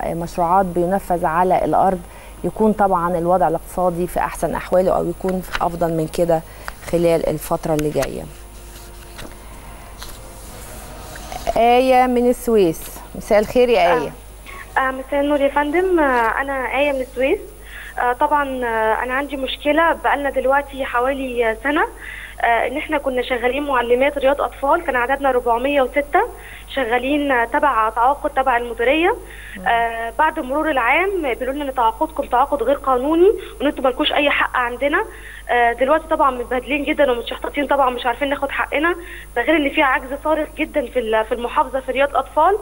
مشروعات بينفذ على الأرض يكون طبعا الوضع الاقتصادي في أحسن أحواله أو يكون أفضل من كده خلال الفترة اللي جاية. آية من السويس. مساء الخير يا آية. آه مساء النور يا فندم. آه أنا آية من السويس. آه طبعا آه أنا عندي مشكلة بقالنا دلوقتي حوالي آه سنة. آه إن إحنا كنا شغالين معلمات رياض أطفال كان عددنا 406 شغالين تبع تعاقد تبع المديرية. آه بعد مرور العام بيقولوا لنا إن تعاقدكم تعاقد غير قانوني وإن أنتم مالكوش أي حق عندنا. آه دلوقتي طبعا متبهدلين جدا ومتشحططين طبعا مش عارفين ناخد حقنا. ده غير إن في عجز صارخ جدا في في المحافظة في رياض أطفال.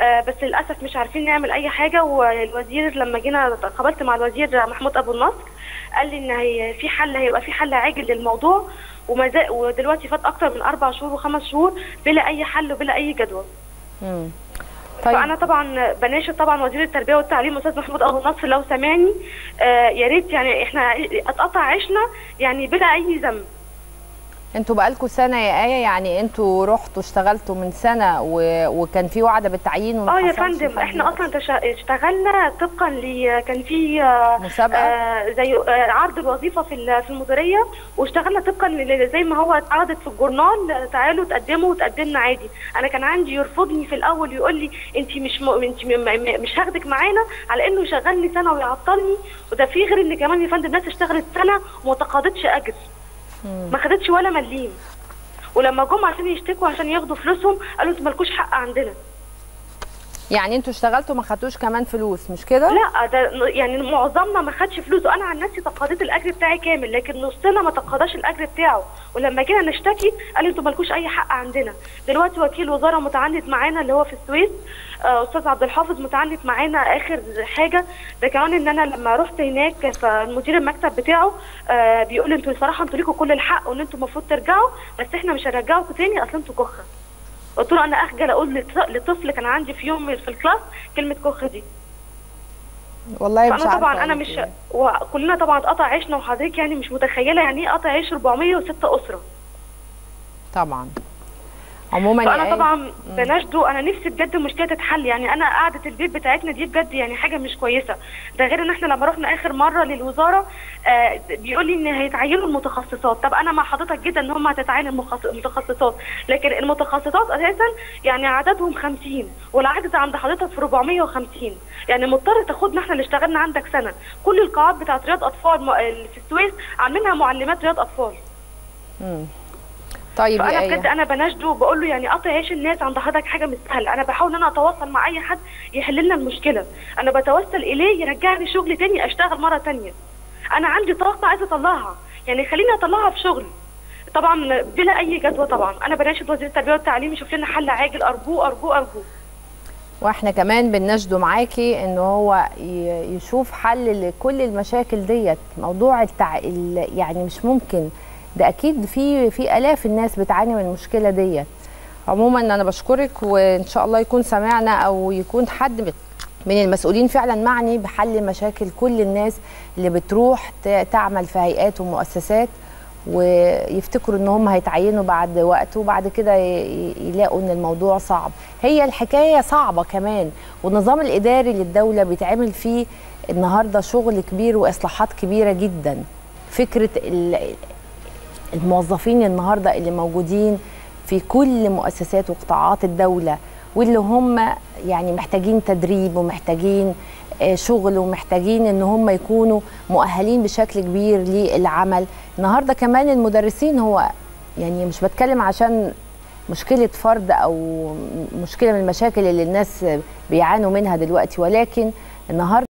بس للأسف مش عارفين نعمل أي حاجة والوزير لما جينا قابلت مع الوزير محمود أبو النصر قال لي إن هي في حل هيبقى في حل عاجل للموضوع وما ودلوقتي فات أكتر من أربع شهور وخمس شهور بلا أي حل وبلا أي جدوى. مم. طيب. فأنا طبعا بناشد طبعا وزير التربية والتعليم أستاذ محمود أبو النصر لو سامعني آه يا ريت يعني إحنا أتقطع عيشنا يعني بلا أي ذنب أنتوا بقالكم سنة يا آية يعني أنتوا رحتوا اشتغلتوا من سنة و... وكان في وعدة بالتعيين آه يا فندم إحنا أصلا تش... اشتغلنا طبقا ل كان في مسابقة؟ آه زي آه عرض الوظيفة في في المديرية واشتغلنا طبقا ل... زي ما هو اتعرضت في الجورنال تعالوا تقدموا وتقدمنا عادي. أنا كان عندي يرفضني في الأول يقول لي انت مش م... انت م... م... مش هاخدك معانا على إنه يشغلني سنة ويعطلني. وده في غير إن كمان يا فندم ناس اشتغلت سنة وما تقاضتش أجر. ما خدتش ولا مليم. ولما جم عشان يشتكوا عشان ياخدوا فلوسهم قالوا أنتوا مالكوش حق عندنا. يعني أنتوا اشتغلتوا ما خدتوش كمان فلوس مش كده؟ لا ده يعني معظمنا ما خدش فلوس. وأنا عن نفسي تقاضيت الاجر بتاعي كامل لكن نصنا ما تقاضاش الاجر بتاعه. ولما جينا نشتكي قالوا أنتوا مالكوش أي حق عندنا. دلوقتي وكيل وزارة متعنت معانا اللي هو في السويس أستاذ عبد الحافظ متعنت معانا آخر حاجة. ده كمان إن أنا لما رحت هناك فمدير المكتب بتاعه آه بيقول لي أنتوا الصراحه أنتوا ليكوا كل الحق وإن أنتوا المفروض ترجعوا بس إحنا مش هنرجعكم تاني أصل أنتوا كخة. قلت له أنا أخجل أقول لطفل كان عندي في يوم في الكلاس كلمة كخ دي. والله مش عارفة طبعا أنا مش وكلنا طبعا اتقطع عيشنا وحضرتك يعني مش متخيلة يعني إيه قطع عيش 406 أسرة. طبعا. عموما فأنا طبعا بناشده أنا نفسي بجد المشكلة تتحل. يعني أنا قعده البيت بتاعتنا دي بجد يعني حاجة مش كويسة. ده غير إن إحنا لما رحنا آخر مرة للوزارة آه بيقول لي إن هيتعينوا المتخصصات. طب أنا مع حضرتك جدا إن هم هتتعين المتخصصات. لكن المتخصصات أساسا يعني عددهم 50 والعدد عند حضرتك في 450 يعني مضطر تاخدنا إحنا اللي اشتغلنا عندك سنة. كل القاعات بتاعت رياض أطفال في السويس عاملينها معلمات رياض أطفال. طيب فأنا يا بجد أنا بناشده وبقول له يعني قطع عيش الناس عند حضرتك حاجة مش سهلة. أنا بحاول إن أنا أتواصل مع أي حد يحل لنا المشكلة. أنا بتوسل إليه يرجعني شغل تاني أشتغل مرة تانية. أنا عندي طاقة عايزه أطلعها. يعني خليني أطلعها في شغل. طبعا بلا أي جدوى طبعا. أنا بناشد وزير التربية والتعليم يشوف لنا حل عاجل. أرجوه أرجوه أرجوه. وإحنا كمان بنناشده معاكي إن هو يشوف حل لكل المشاكل ديت. موضوع التع... يعني مش ممكن. ده أكيد في في آلاف الناس بتعاني من المشكلة ديت عموما أنا بشكرك وإن شاء الله يكون سمعنا أو يكون حد من المسؤولين فعلا معني بحل مشاكل كل الناس اللي بتروح تعمل في هيئات ومؤسسات ويفتكروا إن هم هيتعينوا بعد وقت وبعد كده يلاقوا إن الموضوع صعب. هي الحكاية صعبة كمان والنظام الإداري للدوله بيتعمل فيه النهارده شغل كبير وإصلاحات كبيرة جدا. فكرة الموظفين النهارده اللي موجودين في كل مؤسسات وقطاعات الدولة واللي هم يعني محتاجين تدريب ومحتاجين شغل ومحتاجين إن هم يكونوا مؤهلين بشكل كبير للعمل. النهارده كمان المدرسين هو يعني مش بتكلم عشان مشكلة فرد أو مشكلة من المشاكل اللي الناس بيعانوا منها دلوقتي ولكن النهارده